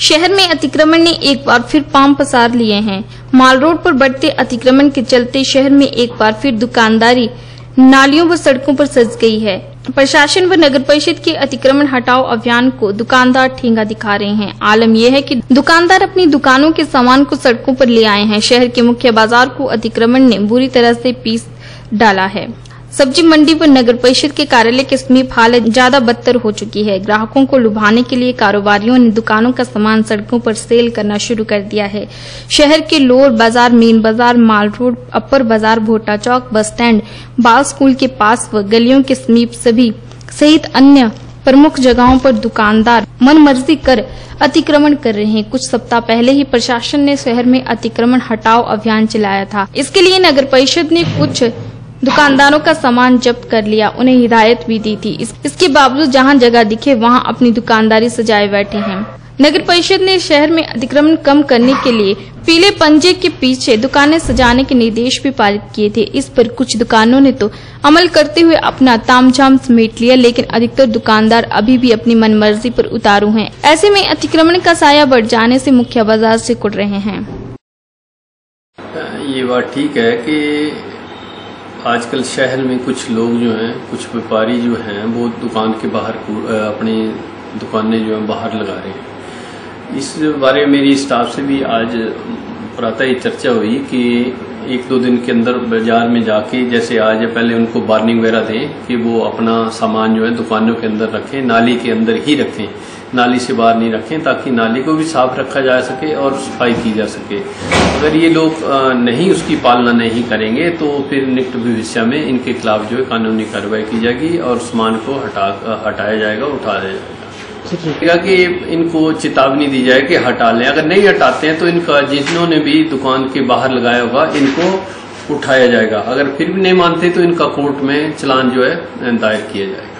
शहर में अतिक्रमण ने एक बार फिर पाम पसार लिए हैं। माल रोड पर बढ़ते अतिक्रमण के चलते शहर में एक बार फिर दुकानदारी, नालियों व सड़कों पर सज गई है। प्रशासन व नगर परिषद के अतिक्रमण हटाओ अभियान को दुकानदार ठेंगा दिखा रहे हैं। आलम यह है कि दुकानदार अपनी दुकानों के सामान को सड़कों पर ले आए हैं। शहर के मुख्य बाज़ार को अतिक्रमण ने बुरी तरह से पीस डाला है। सब्ज़ी मंडी व नगर परिषद के कार्यालय के समीप हालत ज़्यादा बदतर हो चुकी है। ग्राहकों को लुभाने के लिए कारोबारियों ने दुकानों का सामान सड़कों पर सेल करना शुरू कर दिया है। शहर के लोअर बाज़ार, मेन बाज़ार, माल रोड, अपर बाज़ार, भोटा चौक, बस स्टैंड, बाल स्कूल के पास व गलियों के समीप सभी सहित अन्य प्रमुख जगहों पर दुकानदार मन मर्ज़ी कर अतिक्रमण कर रहे हैं। कुछ सप्ताह पहले ही प्रशासन ने शहर में अतिक्रमण हटाओ अभियान चलाया था। इसके लिए नगर परिषद ने कुछ दुकानदारों का सामान जब्त कर लिया उन्हें हिदायत भी दी थी। इस, इसके बावजूद जहाँ जगह दिखे वहाँ अपनी दुकानदारी सजाए बैठे हैं। नगर परिषद ने शहर में अतिक्रमण कम करने के लिए पीले पंजे के पीछे दुकानें सजाने के निर्देश भी पारित किए थे। इस पर कुछ दुकानों ने तो अमल करते हुए अपना तामझाम समेट लिया लेकिन अधिकतर दुकानदार अभी भी अपनी मनमर्जी पर उतारू हैं। ऐसे में अतिक्रमण का साया बढ़ जाने से मुख्य बाज़ार से कुट रहे हैं। ये बात ठीक है कि आजकल शहर में कुछ लोग जो हैं, कुछ व्यापारी जो हैं, वो दुकान के बाहर अपनी दुकानें जो हैं बाहर लगा रहे हैं। इस बारे में मेरी स्टाफ से भी आज प्रातः ही चर्चा हुई कि एक दो दिन के अंदर बाज़ार में जाके, जैसे आज या पहले उनको वार्निंग वगैरह दें कि वो अपना सामान जो है दुकानों के अंदर रखें, नाली के अंदर ही रखें। नाली से बाहर नहीं रखें, ताकि नाली को भी साफ़ रखा जा सके और सफ़ाई की जा सके। अगर ये लोग नहीं उसकी पालना नहीं करेंगे तो फिर निकट भविष्य में इनके खिलाफ जो है कानूनी कार्रवाई की जाएगी और सामान को हटा हटाया जाएगा उठाया जाएगा। कि इनको चेतावनी दी जाए कि हटा लें। अगर नहीं हटाते हैं तो इनका जिन्होंने भी दुकान के बाहर लगाया होगा, इनको उठाया जाएगा। अगर फिर भी नहीं मानते तो इनका कोर्ट में चलान जो है, दायर किया जाएगा।